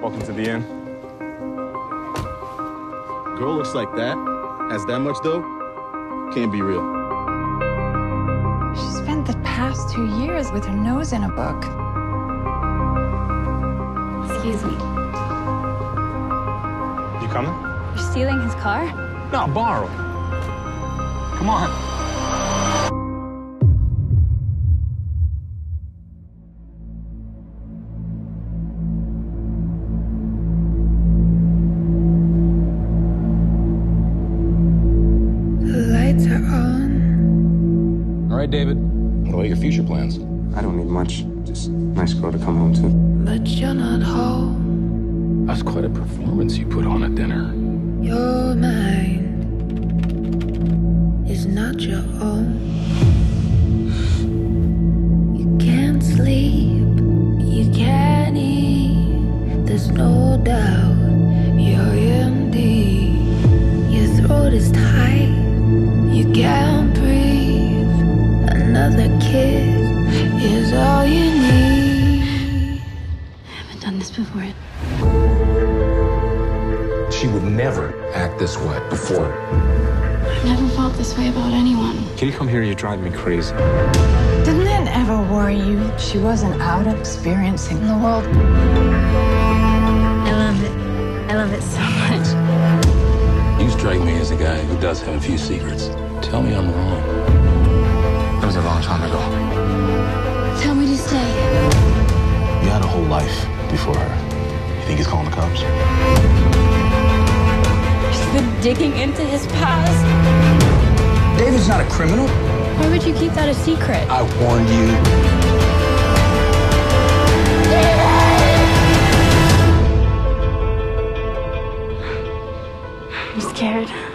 Welcome to the inn. Girl looks like that, has that much dough, can't be real. She spent the past two years with her nose in a book. Excuse me. You coming? You're stealing his car? No, borrow. Come on. Right, David. What are your future plans? I don't need much. Just nice girl to come home to. But you're not home. That's quite a performance you put on at dinner. Your mind is not your own. Kiss is all you need. I haven't done this before. She would never act this way before. I've never felt this way about anyone. Can you come here? You drive me crazy. Didn't it ever worry you she wasn't out experiencing the world? I love it. I love it so much. You strike me as a guy who does have a few secrets. Tell me I'm wrong. That was a long time ago. Tell me to stay. You had a whole life before her. You think he's calling the cops? You've been digging into his past. David's not a criminal. Why would you keep that a secret? I warned you. I'm scared.